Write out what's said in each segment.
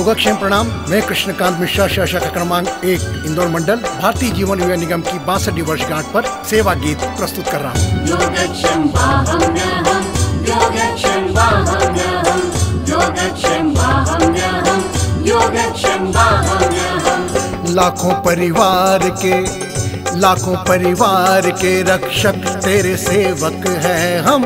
योगक्षेम प्रणाम। मैं कृष्णकांत मिश्रा शाखा क्रमांक एक इंदौर मंडल भारतीय जीवन युवा निगम की बासठी वर्षगांठ पर सेवा गीत प्रस्तुत कर रहा हूँ। लाखों परिवार के लाखों परिवार के रक्षक तेरे सेवक है हम।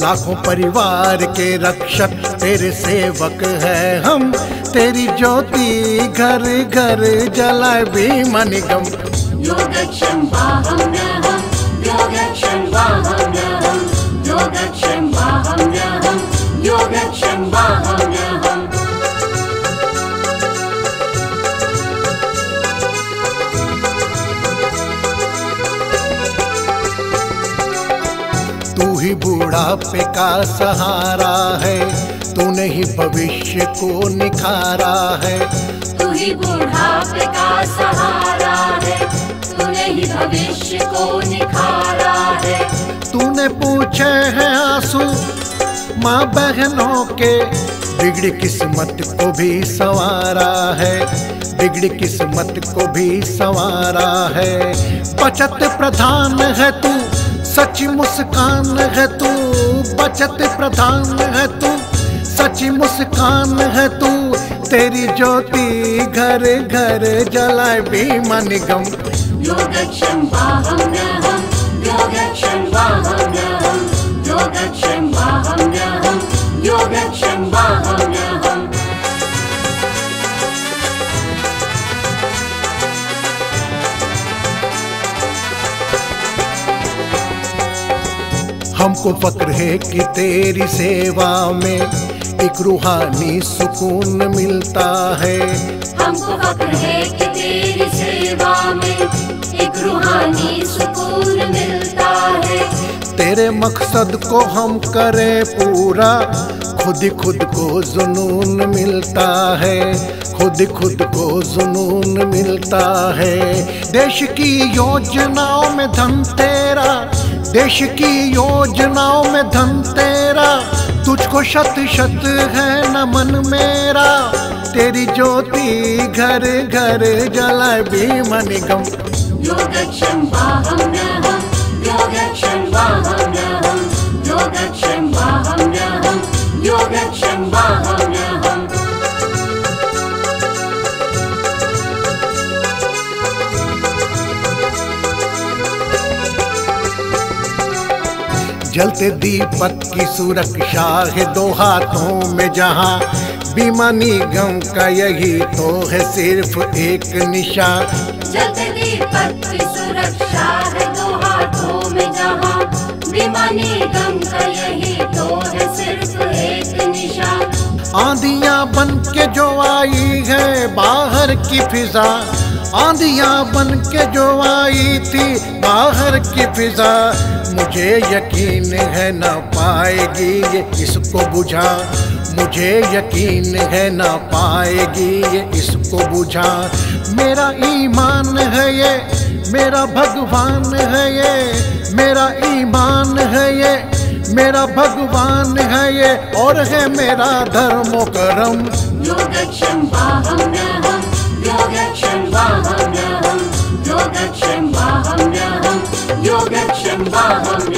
लाखों परिवार के रक्षक तेरे सेवक है हम। तेरी ज्योति घर घर जलाए बीमा निगम तू ही बूढ़ापे का सहारा है। तूने ही भविष्य को निखारा है। तू ही बुढ़ापे का सहारा है। तूने ही भविष्य को निखारा है। तूने पूछे हैं आँसू माँ बहनों के। बिगड़ी किस्मत को भी संवारा है। बिगड़ी किस्मत को भी संवारा है। बचत प्रधान है तू सच्ची मुस्कान है तू, बचत प्रधान है तू। सची मुस्कान है तू, तेरी ज्योति घर घर जलाए बीमा निगम योगक्षम हमको फक्र है कि तेरी सेवा में एक रूहानी सुकून मिलता है। हमको फक्र है कि तेरी सेवा में एक रूहानी सुकून मिलता है। तेरे मकसद को हम करें पूरा खुद खुद को जुनून मिलता है। खुद खुद को जुनून मिलता है। देश की योजनाओं में धन तेरा देश की योजनाओं में धन तेरा, तुझको शत शत है नमन मेरा। तेरी ज्योति घर घर जलाए बीमा निगम योगक्षं जलते दीपक की सुरक्षा है दो हाथों में जहाँ। बीमा निगम का यही तो है सिर्फ़ एक निशान। जल दीपक की सुरक्षा है दो हाथों में जहाँ। बीमा निगम का यही तो है सिर्फ़ एक निशान। आंधियाँ बन के जो आई है बाहर की फिजा। आंधियाँ बन के जो आई थी बाहर की फिजा, मुझे यकीन है ना पाएगी ये इसको बुझा। मुझे यकीन है ना पाएगी ये इसको बुझा। मेरा ईमान है ये, मेरा भगवान है ये, मेरा ईमान है ये, मेरा भगवान है ये, और है मेरा धर्मो करम योगा योगा